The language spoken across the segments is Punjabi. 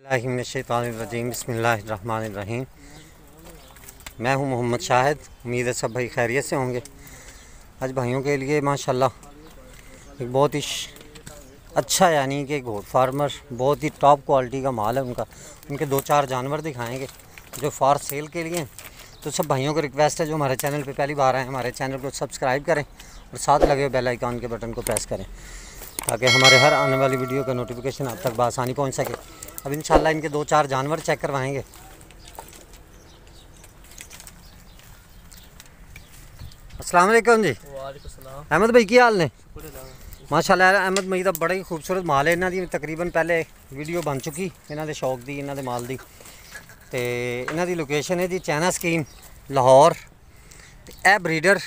रजीम बसमीम मैं हूँ मोहम्मद शाहिद, उम्मीद है सब भाई खैरियत से होंगे। आज भाइयों के लिए माशाल्लाह, एक बहुत ही अच्छा यानी कि घोड़ फार्मर बहुत ही टॉप क्वालिटी का माल है उनका। उनके दो चार जानवर दिखाएँगे जो फॉर सेल के लिए तो सब भाइयों को रिक्वेस्ट है जो हमारे चैनल पे पहली बार आए हमारे चैनल को सब्सक्राइब करें और साथ लगे हुए बेल आइकॉन के बटन को प्रेस करें, ताकि हमारे हर आने वाली वीडियो का नोटिफिकेशन आप तक बसानी पहुँच सके। अब इंशाल्लाह इनके दो चार जानवर चेक करवाएँगे असलम जी अहमद भाई की हाल ने ਮਾਸ਼ਾਅੱਲਾ ਅਹਿਮਦ ਮਈ ਦਾ ਬੜਾ ਹੀ ਖੂਬਸੂਰਤ ਮਾਲ ਹੈ ਇਹਨਾਂ ਦੀ ਤਕਰੀਬਨ ਪਹਿਲੇ ਵੀਡੀਓ ਬਣ ਚੁੱਕੀ ਇਹਨਾਂ ਦੇ ਸ਼ੌਕ ਦੀ ਇਹਨਾਂ ਦੇ ਮਾਲ ਦੀ ਤੇ ਇਹਨਾਂ ਦੀ ਲੋਕੇਸ਼ਨ ਹੈ ਜੀ ਚੈਨਾ ਸਕੀਮ ਲਾਹੌਰ ਤੇ ਇਹ ਬਰੀਡਰ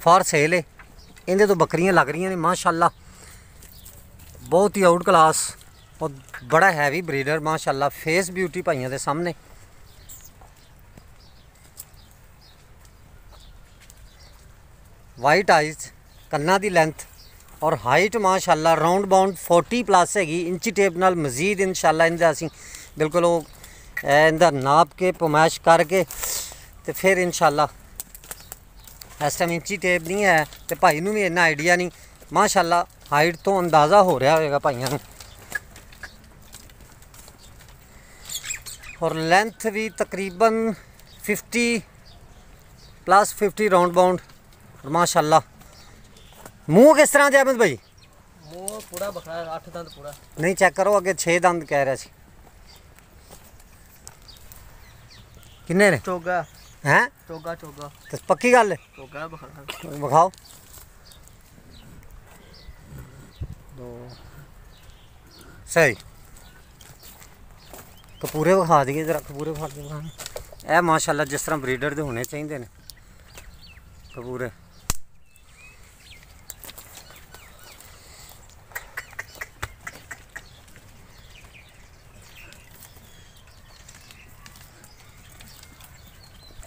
ਫਾਰ ਸੇਲ ਹੈ ਇਹਦੇ ਤੋਂ ਬੱਕਰੀਆਂ ਲੱਗ ਰਹੀਆਂ ਨੇ ਮਾਸ਼ਾਅੱਲਾ ਬਹੁਤ ਹੀ ਆਊਟ ਕਲਾਸ ਔਰ ਬੜਾ ਹੈਵੀ ਬਰੀਡਰ ਮਾਸ਼ਾਅੱਲਾ ਫੇਸ ਬਿਊਟੀ ਭਾਈਆਂ ਦੇ ਸਾਹਮਣੇ। ਵਾਈਟ ਆਈਜ਼ ਕੰਨਾਂ ਦੀ ਲੈਂਥ ਔਰ ਹਾਈਟ ਮਾਸ਼ਾਅੱਲਾ ਰਾਉਂਡ ਬਾਉਂਡ 40 ਪਲੱਸ ਹੈਗੀ, ਇੰਚੀ ਟੇਪ ਨਾਲ ਮਜ਼ੀਦ, ਇਨਸ਼ਾਅੱਲਾ, ਇਹਦਾ ਅਸੀਂ ਬਿਲਕੁਲ ਉਹ ਇਹਦਾ ਨਾਪ ਕੇ ਪਮਾਇਸ਼ ਕਰਕੇ ਤੇ ਫਿਰ ਇਨਸ਼ਾਅੱਲਾ ਇਸ ਟਾਈਮ ਇੰਚੀ ਟੇਪ ਨਹੀਂ ਹੈ ਤੇ ਭਾਈ ਨੂੰ ਵੀ ਇੰਨਾ ਆਈਡੀਆ ਨਹੀਂ। ਮਾਸ਼ਾਅੱਲਾ ਹਾਈਟ ਤੋਂ ਅੰਦਾਜ਼ਾ ਹੋ ਰਿਹਾ ਹੋਵੇਗਾ ਭਾਈਆਂ ਨੂੰ। ਔਰ ਲੈਂਥ ਵੀ ਤਕਰੀਬਨ 50 ਪਲੱਸ 50 ਰਾਉਂਡ ਬਾਉਂਡ ਔਰ ਮਾਸ਼ਾਅੱਲਾ। ਮੂੰਹ ਕਿਸ ਤਰ੍ਹਾਂ ਦੇ ਅਹਿਮਦ ਭਾਈ? ਮੂੰਹ ਪੂਰਾ ਬਖਰਾ ਅੱਠ ਦੰਦ ਪੂਰਾ। ਨਹੀਂ ਚੈੱਕ ਕਰੋ ਅੱਗੇ 6 ਦੰਦ ਕਹਿ ਰਿਹਾ ਸੀ। ਕਿੰਨੇ ਨੇ? ਚੋਗਾ। ਹੈ? ਚੋਗਾ ਚੋਗਾ। ਤੇ ਪੱਕੀ ਗੱਲ? ਹੈ ਚੋਗਾ ਬਖਰਾ। ਵਿਖਾਓ। ਸਹੀ। ਕਪੂਰੇ ਵਿਖਾ ਦਈਏ ਜਰਾ, ਕਪੂਰੇ ਵਿਖਾ ਦਈਏ ਇਹ ਮਾਸ਼ਾਅੱਲਾ ਜਿਸ ਤਰ੍ਹਾਂ ਬਰੀਡਰ ਦੇ ਹੋਣੇ ਚਾਹੀਦੇ ਨੇ। ਕਪੂਰੇ।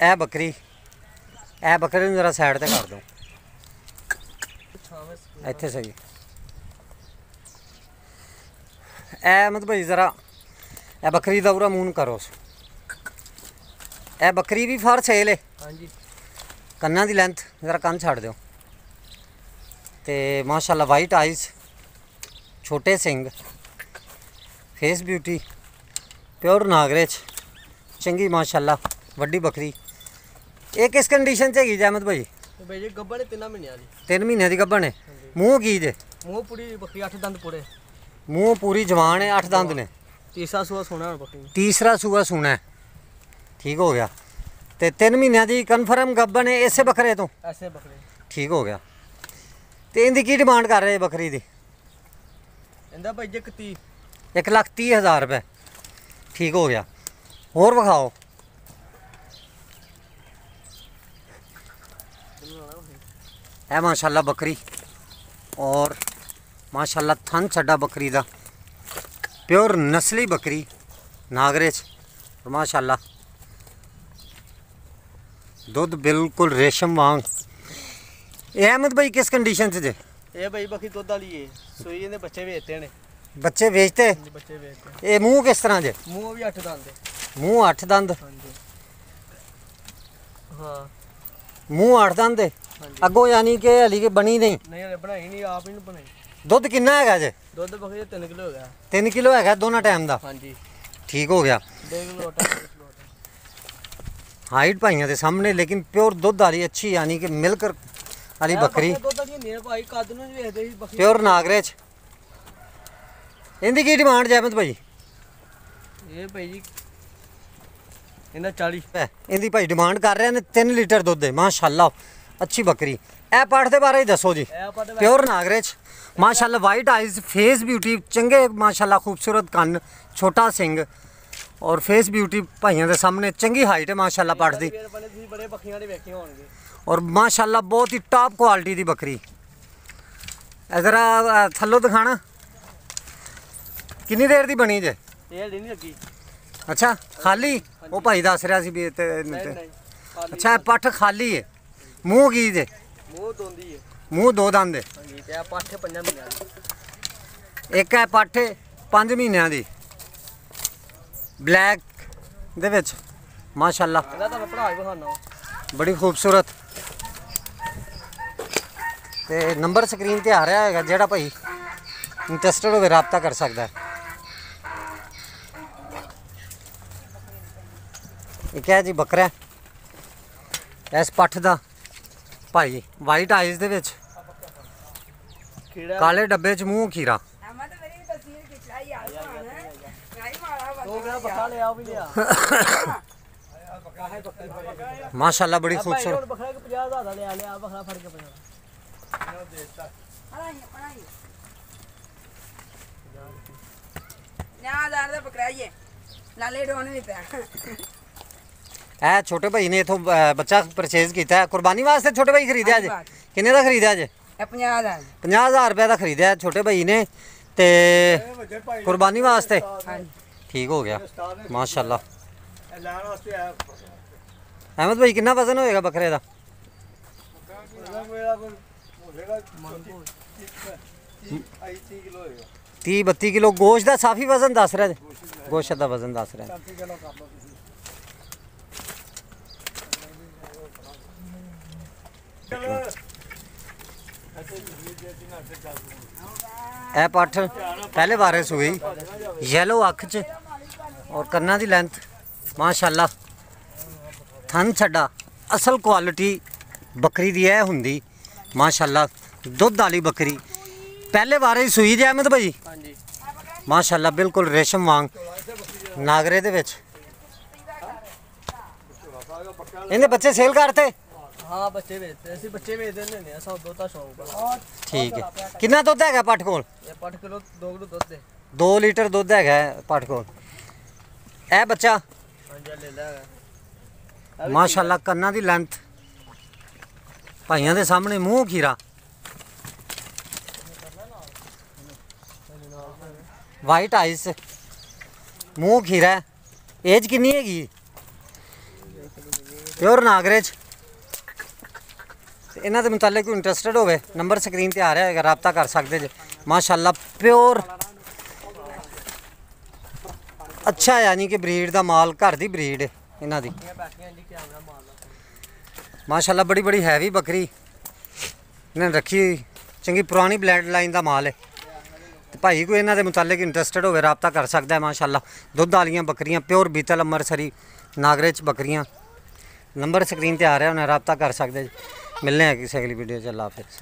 ਇਹ ਬੱਕਰੀ ਇਹ ਬੱਕਰੀ ਨੂੰ ਜਰਾ ਸਾਈਡ ਤੇ ਕਰ ਦਿਓ। ਇੱਥੇ ਸਹੀ। ਇਹ ਮਤਲਬ ਭਾਈ ਜ਼ਰਾ ਇਹ ਬੱਕਰੀ ਦਾ ਉਰਾ ਮੂੰਹ ਨੂੰ ਕਰੋ ਇਹ ਬੱਕਰੀ ਵੀ ਫਾਰ ਸੇਲ ਹੈ ਹਾਂਜੀ। ਕੰਨਾਂ ਦੀ ਲੈਂਥ ਜ਼ਰਾ ਕੰਨ ਛੱਡ ਦਿਓ। ਤੇ ਮਾਸ਼ਾਅੱਲਾ ਵਾਈਟ ਆਈਜ਼ ਛੋਟੇ ਸਿੰਘ ਫੇਸ ਬਿਊਟੀ ਪਿਓਰ ਨਾਗਰੇਚ ਚੰਗੀ ਮਾਸ਼ਾਅੱਲਾ ਵੱਡੀ ਬੱਕਰੀ। ਇਹ ਕਿਸ ਕੰਡੀਸ਼ਨ 'ਚ ਹੈਗੀ ਜੈਮਤ ਭਾਈ? ਬਈ ਜੀ ਗੱਬੜ ਨੇ ਤਿੰਨਾਂ ਮਹੀਨਿਆਂ ਦੀ। 3 ਮਹੀਨਿਆਂ ਦੀ ਗੱਭਣ ਹੈ। ਮੂੰਹ ਕੀ ਜੇ? ਮੂੰਹ ਪੂਰੀ ਬੱਕਰੀ ਅੱਠ ਦੰਦ ਪੂਰੇ। ਮੂੰਹ ਪੂਰੀ ਜਵਾਨ ਹੈ 8 ਦੰਦ ਨੇ। ਤੀਸਰਾ ਸੂਆ ਸੋਨਾ ਹੁਣ। ਤੀਸਰਾ ਸੂਆ ਸੁਣਾ। ਠੀਕ ਹੋ ਗਿਆ। ਤੇ 3 ਮਹੀਨਿਆਂ ਦੀ ਕਨਫਰਮ ਗੱਭਣ ਹੈ ਇਸੇ ਬੱਕਰੇ ਤੋਂ? ਐਸੇ ਬੱਕਰੇ। ਠੀਕ ਹੋ ਗਿਆ। ਤੇ ਇਹਦੀ ਕੀ ਡਿਮਾਂਡ ਕਰ ਰਹੇ ਬੱਕਰੀ ਦੀ? ਇਹਦਾ ਭਾਈ ਜੇ ਕਤੀ 1 ਲੱਖ ਤੀਹ ਹਜ਼ਾਰ ਰੁਪਏ। ਠੀਕ ਹੋ ਗਿਆ। ਹੋਰ ਵਿਖਾਓ। ਇਹ ਮਾਸ਼ਾਅੱਲਾ ਬੱਕਰੀ। ਔਰ ਮਾਸ਼ਾਅੱਲਾ ਥਨ ਛੱਡਾ ਬੱਕਰੀ ਦਾ। ਪਿਓਰ ਨਸਲੀ ਬੱਕਰੀ ਨਾਗਰੇਚ ਔਰ ਮਾਸ਼ਾਅੱਲਾ। ਦੁੱਧ ਬਿਲਕੁਲ ਰੇਸ਼ਮ ਵਾਂਗ। ਇਹ ਅਹਿਮਦ ਭਾਈ ਕਿਸ ਕੰਡੀਸ਼ਨ 'ਚ ਜੇ? ਇਹ ਭਾਈ ਬੱਕਰੀ ਦੁੱਧ ਵਾਲੀ ਏ। ਸੋਈ ਇਹਦੇ ਬੱਚੇ ਵੇਚਤੇ ਨੇ। ਬੱਚੇ ਵੇਚਤੇ? ਇਹ ਮੂੰਹ ਕਿਸ ਤਰ੍ਹਾਂ ਜੇ? ਮੂੰਹ ਵੀ ਅੱਠ ਦੰਦ ਦੇ ਮੂੰਹ ਅੱਠ ਦੰਦ? ਹਾਂਜੀ। ਹਾਂ। ਮੂੰਹ ਅੱਠ ਦੰਦ ਦੇ ਹਾਂਜੀ। ਅੱਗੋਂ ਯਾਨੀ ਕਿ ਹਲੀ ਕਿ ਬਣੀ ਨਹੀਂ? ਨਹੀਂ ਬਣਾਈ ਨਹੀਂ ਆਪ ਹੀ ਨਹੀਂ ਬਣਾਈ ਦੁੱਧ ਕਿੰਨਾ ਹੈਗਾ ਜੇ? ਦੁੱਧ ਬੱਕਰੀ ਦਾ 3 ਕਿਲੋ ਹੋ ਗਿਆ 3 ਕਿਲੋ ਹੈਗਾ ਦੋਨਾਂ ਟਾਈਮ ਦਾ? ਹਾਂਜੀ। ਠੀਕ ਹੋ ਗਿਆ। 2 ਕਿਲੋ ਆਟਾ 2 ਕਿਲੋ ਆਟਾ ਹਾਈਟ ਭਾਈਆਂ ਦੇ ਸਾਹਮਣੇ ਲੇਕਿਨ ਪਿਓਰ ਦੁੱਧ ਵਾਲੀ ਅੱਛੀ ਯਾਨੀ ਕਿ ਮਿਲਕ ਵਾਲੀ ਇਹ ਬੱਕਰੀ। ਦੁੱਧ ਵਾਲੀਆਂ ਨੇ ਭਾਈ ਕੱਦ ਨੂੰ ਵੀ ਵੇਖਦੇ ਸੀ ਬੱਕਰੀ। ਪਿਓਰ ਨਾਗਰੇਚ ਇਹਦੀ ਕੀ ਡਿਮਾਂਡ ਜੈਮਤ ਭਾਈ? ਇਹ ਭਾਈ ਜੀ ਇਹਦਾ 40 ਹੈ, ਇਹਦੀ ਭਾਈ ਡਿਮਾਂਡ ਕਰ ਰਹੇ ਨੇ 3 ਲੀਟਰ ਦੁੱਧ ਦੇ ਮਾਸ਼ਾਅੱਲਾ ਅੱਛੀ ਬੱਕਰੀ। ਇਹ ਪਾਠ ਦੇ ਬਾਰੇ ਦੱਸੋ ਜੀ। ਪਿਓਰ ਨਾਗਰੇਚ ਮਾਸ਼ਾਅੱਲਾ ਵਾਈਟ ਆਈਜ਼ ਫੇਸ ਬਿਊਟੀ ਚੰਗੇ ਮਾਸ਼ਾਅੱਲਾ ਖੂਬਸੂਰਤ ਕੰਨ ਛੋਟਾ ਸਿੰਘ ਔਰ ਫੇਸ ਬਿਊਟੀ ਭਾਈਆਂ ਦੇ ਸਾਹਮਣੇ ਚੰਗੀ ਹਾਈਟ ਹੈ ਮਾਸ਼ਾਅੱਲਾ ਪਾਠ ਦੀ ਵੀਰ ਬਣੇ ਤੁਸੀਂ ਬੜੇ ਬੱਕਰੀਆਂ ਦੇ ਵੇਖੇ ਹੋਣਗੇ। ਔਰ ਮਾਸ਼ਾਅੱਲਾ ਬਹੁਤ ਹੀ ਟਾਪ ਕੁਆਲਿਟੀ ਦੀ ਬੱਕਰੀ। ਜ਼ਰਾ ਥੱਲੋਂ ਦਿਖਾਣਾ। ਕਿੰਨੀ ਦੇਰ ਦੀ ਬਣੀ ਜੇ? ਇਹ ਨਹੀਂ ਲੱਗੀ। ਅੱਛਾ ਖਾਲੀ? ਉਹ ਭਾਈ ਦੱਸ ਰਿਹਾ ਸੀ ਵੀ ਤੇ ਅੱਛਾ ਪੱਠ ਖਾਲੀ ਹੈ ਮੂੰਹ ਕੀ ਜੇ? ਮੂੰਹ ਦੋਂਦੀ ਹੈ ਮੂੰਹ ਦੋ ਦੰਦ ਦੇ। ਪਾਠੇ ਮਹੀਨਿਆਂ ਇੱਕ ਹੈ ਪੱਠ 5 ਮਹੀਨਿਆਂ ਦੀ। ਬਲੈਕ ਦੇ ਵਿੱਚ ਮਾਸ਼ਾਅੱਲਾ। ਇਹਦਾ ਪੜਾ ਬੜੀ ਖੂਬਸੂਰਤ। ਤੇ ਨੰਬਰ ਸਕਰੀਨ ਤੇ ਆ ਰਿਹਾ ਹੈਗਾ ਜਿਹੜਾ ਭਾਈ ਇੰਟਰਸਟਡ ਹੋਵੇ ਰਾਬਤਾ ਕਰ ਸਕਦਾ ਹੈ। ਇਹ ਕਿਹਾ ਜੀ ਬੱਕਰਾ। ਇਸ ਪੱਠ ਦਾ ਭਾਈ ਵਾਈਟ ਆਈਜ਼ ਦੇ ਵਿੱਚ। ਕੀੜਾ ਕਾਲੇ ਡੱਬੇ 'ਚ ਮੂੰਹ ਖੀਰਾ। ਅਮਦ ਮੇਰੀ ਤਸਵੀਰ ਖਿਚਾਈ ਆ ਜਾਣ ਗਾਈ ਮਾਰਾ ਉਹ ਕਿਹੜਾ ਬੱਕਰਾ ਲਿਆ ਉਹ ਵੀ ਲਿਆ। ਮਾਸ਼ਾਅੱਲਾ ਬੜੀ ਭਾਈ ਖੂਬਸੂਰਤ। ਹੁਣ ਬੱਕਰਾ ਕਿ 50000 ਦਾ ਲਿਆ ਲਿਆ ਬੱਕਰਾ ਫੜ ਕੇ ਪਿਆ ਪੜਾਈ ਪੜਾਈ ਨਾ ਦਾਰ ਦਾ ਪਕੜਾਈਏ ਲਾਲੇ ਡੋਣ ਵੀ ਪਿਆ ਇਹ ਛੋਟੇ ਭਾਈ ਨੇ ਇਥੋਂ ਬੱਚਾ ਪਰਚੇਜ਼ ਕੀਤਾ ਹੈ ਕੁਰਬਾਨੀ ਵਾਸਤੇ ਛੋਟੇ ਭਾਈ ਖਰੀਦਿਆ ਜੇ ਹਾਂਜੀ, ਕਿੰਨੇ ਦਾ ਖਰੀਦਿਆ ਜੇ। ਇਹ 50 ਦਾ 50000 ਰੁਪਏ ਦਾ ਖਰੀਦਿਆ ਛੋਟੇ ਭਾਈ ਨੇ ਤੇ ਕੁਰਬਾਨੀ ਵਾਸਤੇ। ਹਾਂਜੀ। ਠੀਕ ਹੋ ਗਿਆ। ਮਾਸ਼ਾਅੱਲਾ। ਲੈਣ ਵਾਸਤੇ ਆਇਆ। ਅਹਿਮਦ ਭਾਈ ਕਿੰਨਾ ਵਜ਼ਨ ਹੋਏਗਾ ਬੱਕਰੇ ਦਾ? ਉਹਦਾ ਮੇਰਾ ਕੋਈ ਹੋਵੇਗਾ ਮੰਗੋ 30 ਕਿਲੋ ਹੋਏਗਾ। 30 32 ਕਿਲੋ। ਗੋਸ਼ਤ ਦਾ ਸਾਫੀ ਵਜ਼ਨ ਦੱਸ ਰਿਹਾ ਜੀ। ਗੋਸ਼ਤ ਦਾ ਵਜ਼ਨ ਦੱਸ ਰਿਹਾ 30 ਕਿਲੋ ਕਰ ਲਓ ਤੁਸੀਂ। ਇਹ ਪੱਠ ਪਹਿਲੇ ਵਾਰਿਸ ਹੋਈ ਯੈਲੋ ਅੱਖ 'ਚ। ਔਰ ਕੰਨਾਂ ਦੀ ਲੈਂਥ ਮਾਸ਼ਾਅੱਲਾ। ਥਣ ਛੱਡਾ। ਅਸਲ ਕੁਆਲਿਟੀ ਬੱਕਰੀ ਦੀ ਇਹ ਹੁੰਦੀ ਮਾਸ਼ਾਅੱਲਾ। ਦੁੱਧ ਵਾਲੀ ਬੱਕਰੀ। ਪਹਿਲੇ ਵਾਰਿਸ ਸੂਈ ਜੇ ਅਹਿਮਦ ਭਾਈ ਹਾਂਜੀ। ਮਾਸ਼ਾਅੱਲਾ ਬਿਲਕੁਲ ਰੇਸ਼ਮ ਵਾਂਗ ਨਾਗਰੇ ਦੇ ਵਿੱਚ। ਇਹਦੇ ਬੱਚੇ ਸੇਲ ਕਰਤੇ? ਹਾਂ ਬੱਚੇ ਵੇਚਦੇ ਅਸੀਂ ਬੱਚੇ ਵੇਚ ਦਿੰਦੇ ਨੇ ਸੌ ਦੋ ਤਾਂ ਸ਼ੌਂਕ ਆ। ਠੀਕ ਹੈ। ਕਿੰਨਾ ਦੁੱਧ ਹੈਗਾ ਪੱਠ ਕੋਲ? ਇਹ 5 ਕਿਲੋ 2 ਕਿਲੋ ਦੁੱਧ ਦੇ। 2 ਲੀਟਰ ਦੁੱਧ ਹੈਗਾ ਹੈ ਪੱਠ ਕੋਲ। ਇਹ ਬੱਚਾ? ਹਾਂਜੀ ਆਹ ਲੈ ਲੈ ਹੈਗਾ। ਮਾਸ਼ਾਅੱਲਾ ਕੰਨਾਂ ਦੀ ਲੈਂਥ ਭਾਈਆਂ ਦੇ ਸਾਹਮਣੇ ਮੂੰਹ ਖੀਰਾ। ਵਾਈਟ ਆਈਸ ਮੂੰਹ ਖੀਰਾ ਏਜ ਕਿੰਨੀ ਹੈਗੀ ਪਿਓਰ ਨਾਗਰੇਜ ਤੇ ਇਹਨਾਂ ਦੇ ਮੁਤਲਕ ਕੋਈ ਇੰਟਰਸਟਡ ਹੋਵੇ ਨੰਬਰ ਸਕਰੀਨ ਤੇ ਆ ਰਿਹਾ ਹੈਗਾ ਰਾਬਤਾ ਕਰ ਸਕਦੇ ਜੇ। ਮਾਸ਼ਾਅੱਲਾ ਪਿਓਰ ਅੱਛਾ ਯਾਨੀ ਕਿ ਬਰੀਡ ਦਾ ਮਾਲ, ਘਰ ਦੀ ਬਰੀਡ ਇਹਨਾਂ ਦੀ। ਇਹ ਮਾਸ਼ਾਅੱਲਾ, ਬੜੀ ਬੜੀ ਹੈਵੀ ਬੱਕਰੀ। ਇਹਨਾਂ ਨੇ ਰੱਖੀ ਚੰਗੀ ਪੁਰਾਣੀ ਬਲੱਡ ਲਾਈਨ ਦਾ ਮਾਲ ਹੈ ਤੇ ਭਾਈ, ਕੋਈ ਇਹਨਾਂ ਦੇ ਮੁਤਲਕ ਇੰਟਰਸਟਿਡ ਹੋਵੇ, ਰਾਬਤਾ ਕਰ ਸਕਦਾ ਹੈ, ਮਾਸ਼ਾਅੱਲਾ। ਦੁੱਧ ਵਾਲੀਆਂ ਬੱਕਰੀਆਂ ਪਿਓਰ ਬੀਤਲ ਅੰਮ੍ਰਿਤਸਰੀ, ਨਾਗਰੇ ਚ ਬੱਕਰੀਆਂ। ਨੰਬਰ ਸਕਰੀਨ ਤੇ ਆ ਰਿਹਾ, ਉਹਨਾਂ ਰਾਬਤਾ ਕਰ ਸਕਦੇ ਜੀ। ਮਿਲਨੇ ਆ ਕਿਸੇ ਅਗਲੀ ਵੀਡੀਓ ਚ ਅੱਲਾ ਹਾਫਿਜ਼।